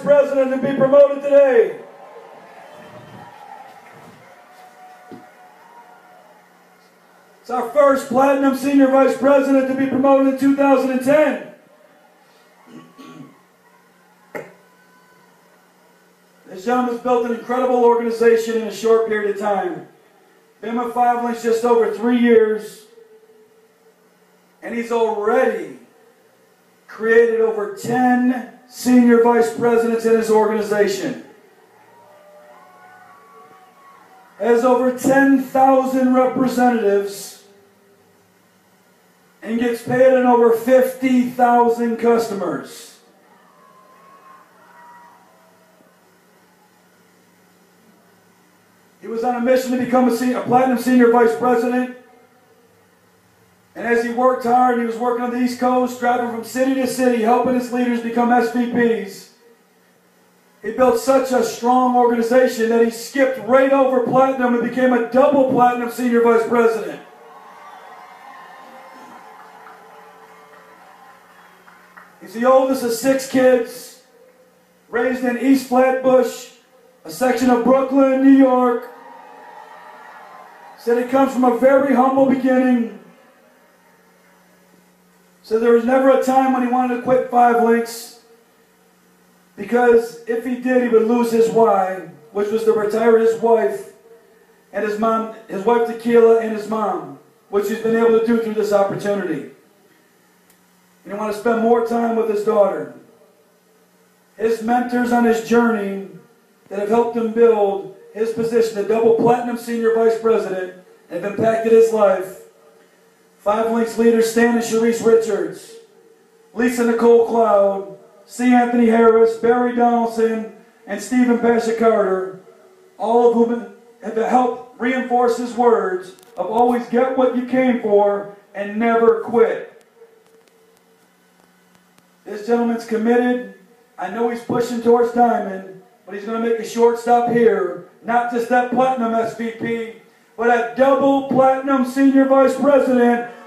President to be promoted today. It's our first Platinum Senior Vice President to be promoted in 2010. This gentleman's built an incredible organization in a short period of time. Been with Five Linx just over three years, and he's already created over 10 senior vice presidents in his organization. Has over 10,000 representatives and gets paid in over 50,000 customers. He was on a mission to become a, senior, a platinum senior vice president. As he worked hard, he was working on the East Coast, driving from city to city, helping his leaders become SVPs. He built such a strong organization that he skipped right over platinum and became a double platinum senior vice president. He's the oldest of six kids, raised in East Flatbush, a section of Brooklyn, New York. Said he comes from a very humble beginning. Said there was never a time when he wanted to quit Five Linx because if he did, he would lose his why, which was to retire his wife and his mom, his wife Tequila and his mom, which he's been able to do through this opportunity. And he wanted to spend more time with his daughter. His mentors on his journey that have helped him build his position, a double platinum senior vice president, have impacted his life. Five Linx leaders Stan and Sharice Richards, Lisa Nicole Cloud, C. Anthony Harris, Barry Donaldson, and Stephen Pasha Carter, all of whom have helped reinforce his words of always get what you came for and never quit. This gentleman's committed. I know he's pushing towards diamond, but he's going to make a short stop here. Not just that platinum SVP, but a double platinum senior vice president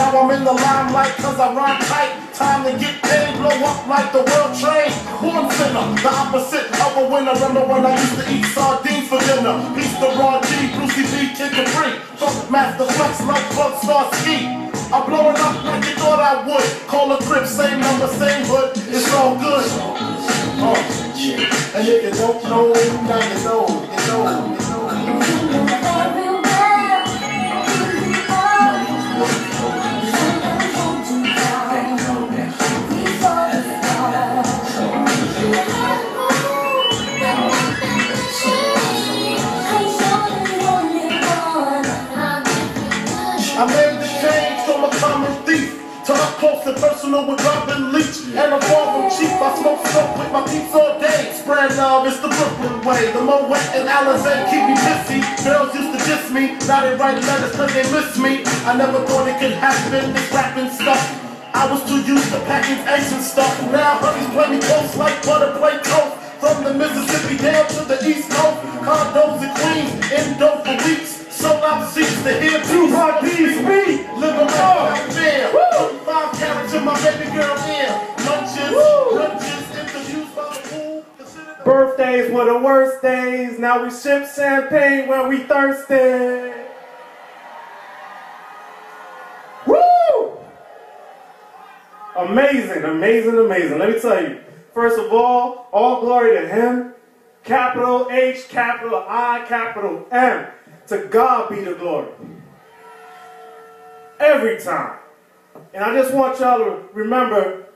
Now I'm in the limelight cause I rhyme tight. Time to get paid, blow up like the world trade. Born sinner, the opposite of a winner. Remember when I used to eat sardines for dinner? Peace to Ron G, Brucey B, Kid Capri. Funkmaster Flex like Bug Star Ski. I'm blowing up like you thought I would. Call a crib, same number, same hood. It's all good. Uh, and if you don't know, now you know, to up close and personal with Robin Leach. And I'm from cheap. I smoke smoke with my peeps all day. Spread love, it's the Brooklyn way. The Moet and Alizé keep me pissy. Girls used to diss me. Now they write letters cause they miss me. I never thought it could happen, this rapping stuff. I was too used to packing eggs and stuff. Now honeys play me close like butter play toast. From the Mississippi down to the East Coast. Condos in Queens, were the worst days. Now we ship champagne when we thirsty. Woo! Amazing, amazing, amazing. Let me tell you. First of all, all glory to Him. Capital H, capital I, capital M. To God be the glory. Every time. And I just want y'all to remember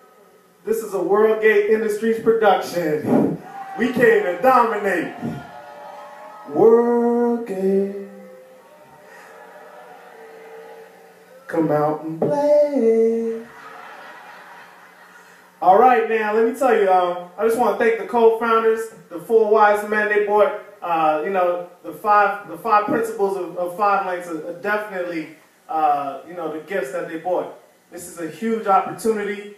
this is a World Gate Industries production. We came to dominate. World Gate. Come out and play. All right, now let me tell you. Um, I just want to thank the co-founders, the four wise men. They bought, uh, you know, the five the five principles of, of five Linx are, are definitely, uh, you know, the gifts that they bought. This is a huge opportunity.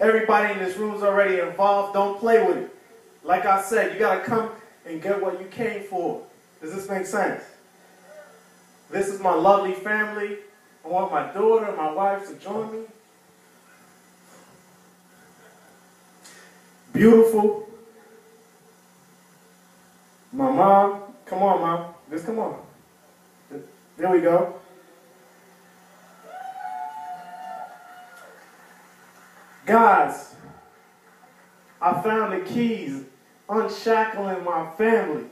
Everybody in this room is already involved. Don't play with it. Like I said, you got to come and get what you came for. Does this make sense? This is my lovely family. I want my daughter and my wife to join me. Beautiful. My mom. Come on, mom. Just come on. There we go. Guys, I found the keys unshackling my family.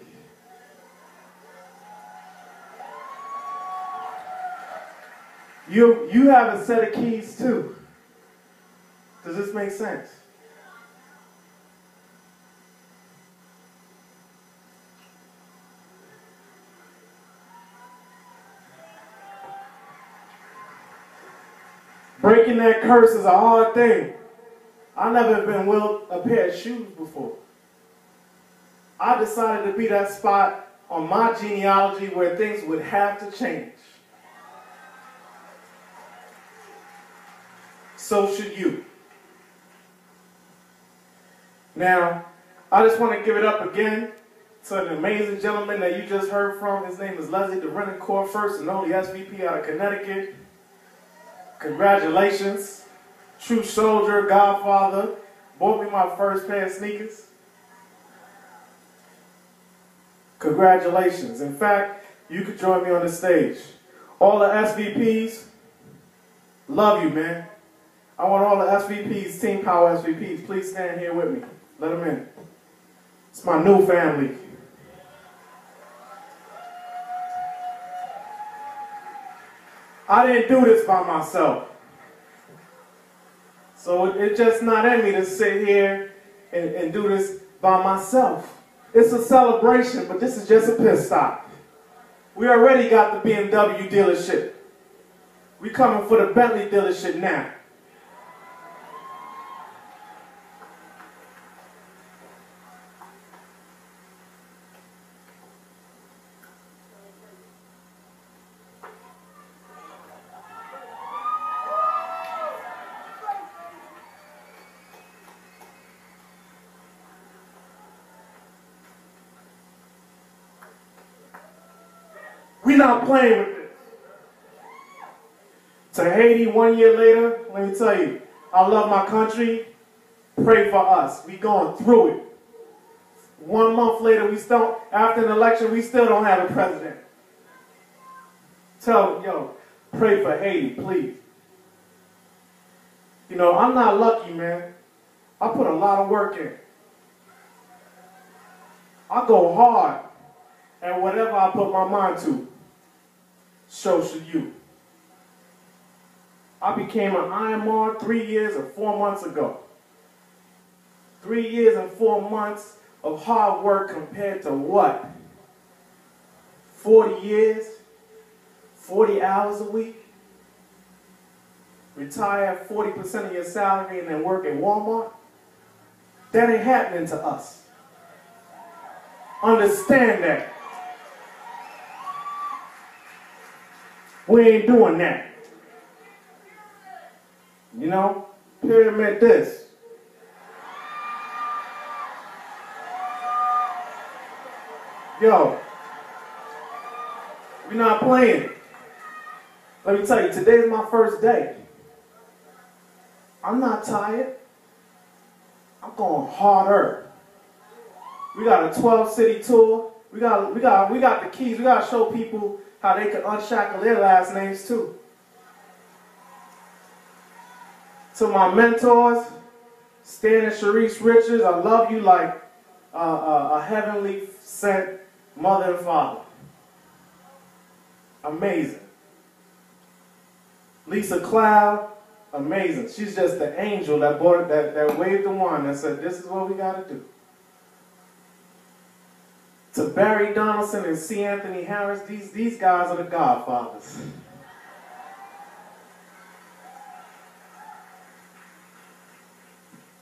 You, you have a set of keys too. Does this make sense? Breaking that curse is a hard thing. I've never been willed a pair of shoes before. I decided to be that spot on my genealogy where things would have to change. So should you. Now, I just want to give it up again to an amazing gentleman that you just heard from. His name is Leslie DeRenoncourt, first and only SVP out of Connecticut. Congratulations. True soldier, godfather. Bought me my first pair of sneakers. Congratulations. In fact, you could join me on the stage. All the SVPs, love you, man. I want all the SVPs, Team Power SVPs, please stand here with me. Let them in. It's my new family. I didn't do this by myself. So it's just not in me to sit here and, and do this by myself. It's a celebration, but this is just a pit stop. We already got the BMW dealership. We coming for the Bentley dealership now. We're not playing with this. To Haiti one year later, let me tell you, I love my country. Pray for us. We going through it. One month later, we still, after an election, we still don't have a president. Tell yo, pray for Haiti, please. You know, I'm not lucky, man. I put a lot of work in. I go hard at whatever I put my mind to so should you. I became an IMR three years and four months ago. Three years and four months of hard work compared to what? 40 years? 40 hours a week? Retire 40% of your salary and then work at Walmart? That ain't happening to us. Understand that. We ain't doing that. You know, pyramid this. Yo, we're not playing. Let me tell you, today's my first day. I'm not tired. I'm going harder. We got a 12 city tour. We got we got we got the keys. We got to show people how they can unshackle their last names too. To my mentors, Stan and Sharice Richards, I love you like a heavenly sent mother and father. Amazing. Lisa Cloud, amazing. She's just the angel that brought that, that waved the wand and said, This is what we gotta do to Barry Donaldson and C. Anthony Harris, these, these guys are the godfathers.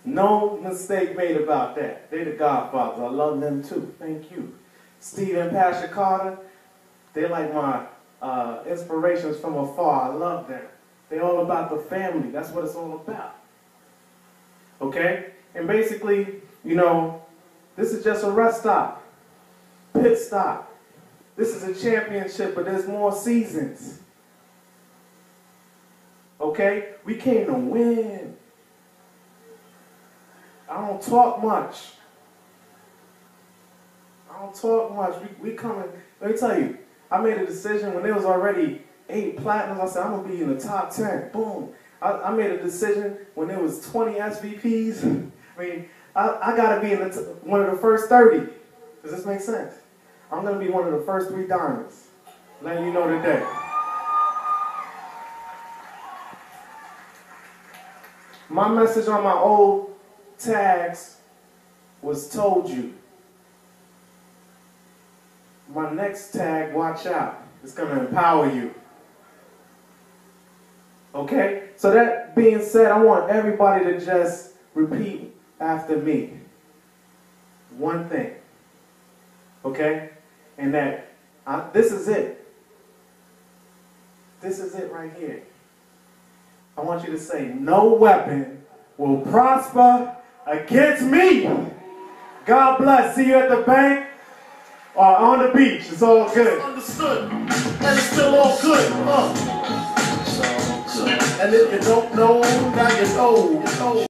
No mistake made about that. They're the Godfathers. I love them too. Thank you. Steve and Pasha Carter, they're like my uh, inspirations from afar. I love them. They're all about the family. That's what it's all about. Okay? And basically, you know, this is just a rest stop, pit stop. This is a championship, but there's more seasons. Okay? We came to win. I don't talk much. I don't talk much. We, we coming. Let me tell you, I made a decision when there was already eight platinums. I said, I'm going to be in the top 10. Boom. I, I made a decision when there was 20 SVPs. I mean, I, I got to be in the one of the first 30. Does this make sense? I'm going to be one of the first three diamonds. Letting you know today. My message on my old tags was told you. My next tag, watch out. It's going to empower you. Okay? So that being said, I want everybody to just repeat after me. One thing. Okay? And that I, this is it. This is it right here. I want you to say, no weapon will prosper against me. God bless. See you at the bank or on the beach. It's all good. Understood. And it's still all good. Uh. And if you don't know, now you know. You know.